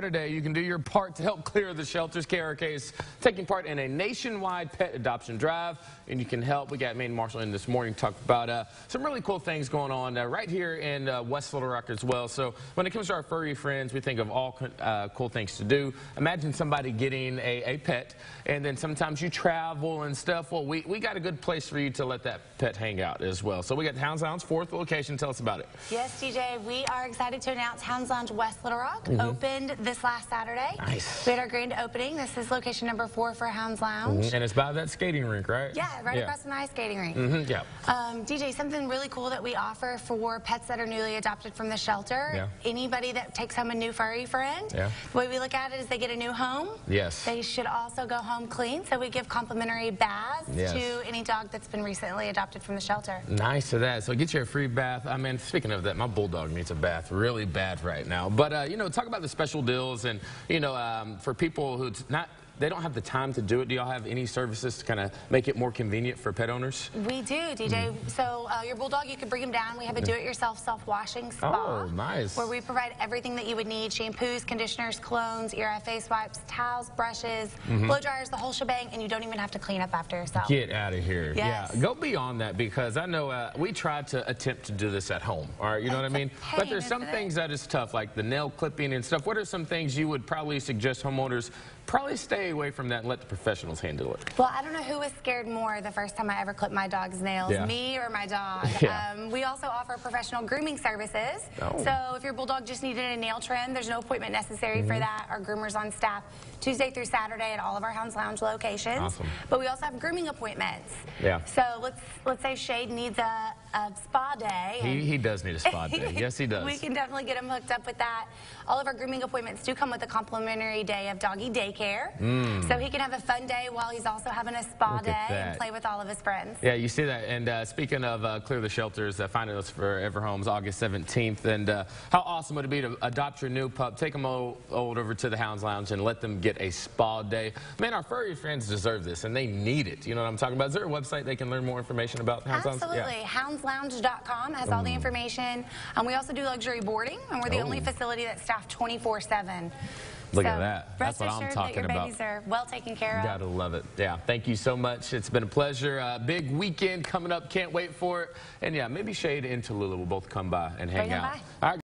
Today, you can do your part to help clear the shelters. KARK is taking part in a nationwide pet adoption drive, and you can help. We got Maine Marshall in this morning to talk about uh, some really cool things going on uh, right here in uh, West Little Rock as well. So when it comes to our furry friends, we think of all uh, cool things to do. Imagine somebody getting a, a, pet, and then sometimes you travel and stuff. Well, we, we got a good place for you to let that pet hang out as well. So we got Hounds Lounge, fourth location. Tell us about it. Yes, DJ, we are excited to announce Hounds Lounge West Little Rock mm -hmm. opened this last Saturday. Nice. We had our grand opening. This is location number four for Hounds Lounge. Mm -hmm. And it's by that skating rink, right? Yeah, right yeah. across from the ice skating rink. Mm -hmm. Yeah. Um, DJ, something really cool that we offer for pets that are newly adopted from the shelter. Yeah. Anybody that takes home a new furry friend. Yeah. The way we look at it is they get a new home. Yes. They should also go home clean. So we give complimentary baths yes. to any dog that's been recently adopted from the shelter. Nice to that. So get you a free bath. I mean, speaking of that, my bulldog needs a bath really bad right now. But, uh, you know, talk about the special deals and, you know, um, for people who not they don't have the time to do it. Do y'all have any services to kind of make it more convenient for pet owners? We do, DJ. Mm. So uh, your bulldog, you can bring him down. We have a do-it-yourself self-washing spa. Oh, nice. Where we provide everything that you would need, shampoos, conditioners, colognes, face wipes, towels, brushes, mm -hmm. blow dryers, the whole shebang, and you don't even have to clean up after yourself. Get out of here. Yes. Yeah, go beyond that because I know uh, we try to attempt to do this at home, all right? You know it's what I mean? Pain, but there's some things it? that is tough, like the nail clipping and stuff. What are some things you would probably suggest homeowners probably stay away from that and let the professionals handle it. Well, I don't know who was scared more the first time I ever clipped my dog's nails, yeah. me or my dog. Yeah. Um, we also offer professional grooming services. Oh. So if your bulldog just needed a nail trim, there's no appointment necessary mm -hmm. for mm-hmm. that. Our groomers on staff Tuesday through Saturday at all of our Hounds Lounge locations. Awesome. But we also have grooming appointments. Yeah. So let's let's say Shade needs a, a spa day. He, he does need a spa day. yes, he does. We can definitely get him hooked up with that. All of our grooming appointments do come with a complimentary day of doggy daycare. Mm. So he can have a fun day while he's also having a spa Look day and play with all of his friends. Yeah, you see that. And uh, speaking of uh, Clear the Shelters, uh, finding us for Everhomes August 17th. And uh, how awesome would it be to adopt your new pup, take them old, old over to the Hounds Lounge and let them get a spa day. Man, our furry friends deserve this, and they need it. You know what I'm talking about? Is there a website they can learn more information about Hounds Absolutely. Yeah. Houndslounge.com has all the information. Um, we also do luxury boarding, and we're the oh. only facility that's staffed 24-7. Look so at that. That's what I'm talking that your about. babies are well taken care of. Gotta love it. Yeah. Thank you so much. It's been a pleasure. Uh, big weekend coming up. Can't wait for it. And yeah, maybe Shade and Tallulah will both come by and hang Bring out. All right.